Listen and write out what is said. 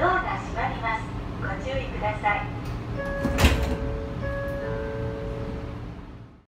ドアが閉まります。ご注意ください。